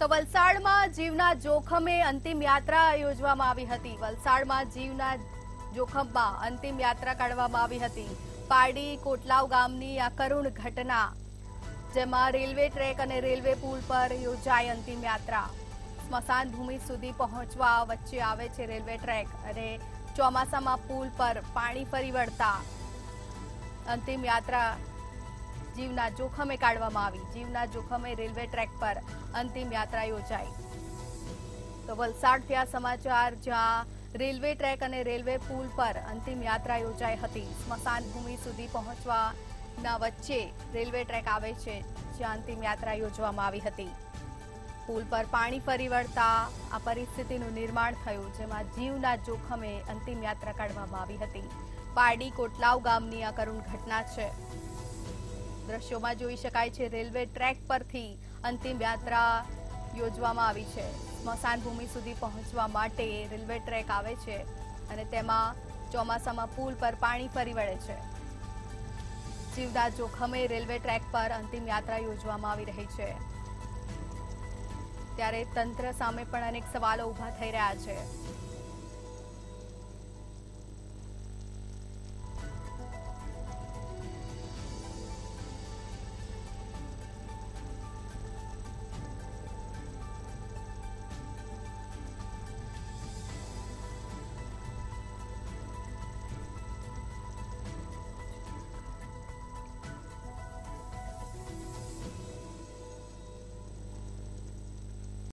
તો વલસાડમાં જીવના જોખમે અંતિમ યાત્રા યોજવામાં આવી હતી. વલસાડમાં જીવના જોખમમાં અંતિમ યાત્રા કાઢવામાં આવી હતી. પારડી કોટલાવ ગામની આ કરુણ ઘટના, જેમાં રેલવે ટ્રેક અને રેલવે પુલ પર યોજાઈ અંતિમ યાત્રા. સ્મશાન ભૂમિ સુધી પહોંચવા વચ્ચે આવે છે રેલવે ટ્રેક અને ચોમાસામાં પુલ પર પાણી ફરી વળતા અંતિમ યાત્રા જીવના જોખમે કાઢવામાં આવી. જીવના જોખમે રેલવે ટ્રેક પર અંતિમ યાત્રા યોજાઈ. તો વલસાડથી આ સમાચાર, જ્યાં રેલવે ટ્રેક અને રેલવે પુલ પર અંતિમ યાત્રા યોજાઈ હતી. સ્મશાન ભૂમિ સુધી પહોંચવાના વચ્ચે રેલવે ટ્રેક આવે છે, જ્યાં અંતિમ યાત્રા યોજવામાં આવી હતી. પુલ પર પાણી ફરી વળતા આ પરિસ્થિતિનું નિર્માણ થયું, જેમાં જીવના જોખમે અંતિમ યાત્રા કાઢવામાં આવી હતી. પારડી કોટલાવ ગામની આ કરુણ ઘટના છે. દ્રશ્યોમાં જોઈ શકાય છે, રેલવે ટ્રેક પરથી અંતિમ યાત્રા યોજવામાં આવી છે. સ્મશાન ભૂમિ સુધી પહોંચવા માટે રેલવે ટ્રેક આવે છે અને તેમાં ચોમાસામાં પુલ પર પાણી ફરી વળે છે. જીવના જોખમે રેલવે ટ્રેક પર અંતિમ યાત્રા યોજવામાં આવી રહી છે. ત્યારે તંત્ર સામે પણ અનેક સવાલો ઊભા થઈ રહ્યા છે.